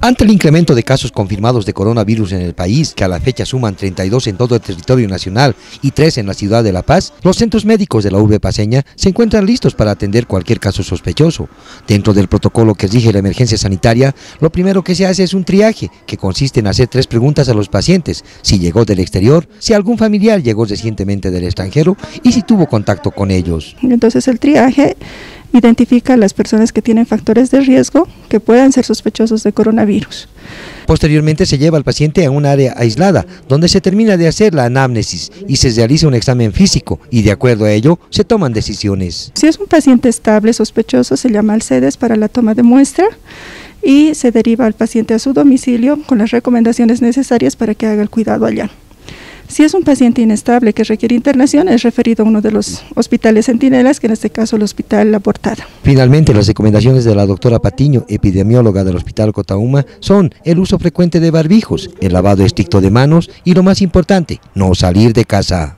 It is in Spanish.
Ante el incremento de casos confirmados de coronavirus en el país, que a la fecha suman 32 en todo el territorio nacional y 3 en la ciudad de La Paz, los centros médicos de la urbe paseña se encuentran listos para atender cualquier caso sospechoso. Dentro del protocolo que rige la emergencia sanitaria, lo primero que se hace es un triaje, que consiste en hacer tres preguntas a los pacientes, si llegó del exterior, si algún familiar llegó recientemente del extranjero y si tuvo contacto con ellos. Entonces el triaje identifica a las personas que tienen factores de riesgo que puedan ser sospechosos de coronavirus. Posteriormente se lleva al paciente a un área aislada, donde se termina de hacer la anamnesis y se realiza un examen físico y de acuerdo a ello se toman decisiones. Si es un paciente estable sospechoso se llama al CEDES para la toma de muestra y se deriva al paciente a su domicilio con las recomendaciones necesarias para que haga el cuidado allá. Si es un paciente inestable que requiere internación, es referido a uno de los hospitales centinelas, que en este caso el Hospital La Portada. Finalmente, las recomendaciones de la doctora Patiño, epidemióloga del Hospital Cotauma, son el uso frecuente de barbijos, el lavado estricto de manos y lo más importante, no salir de casa.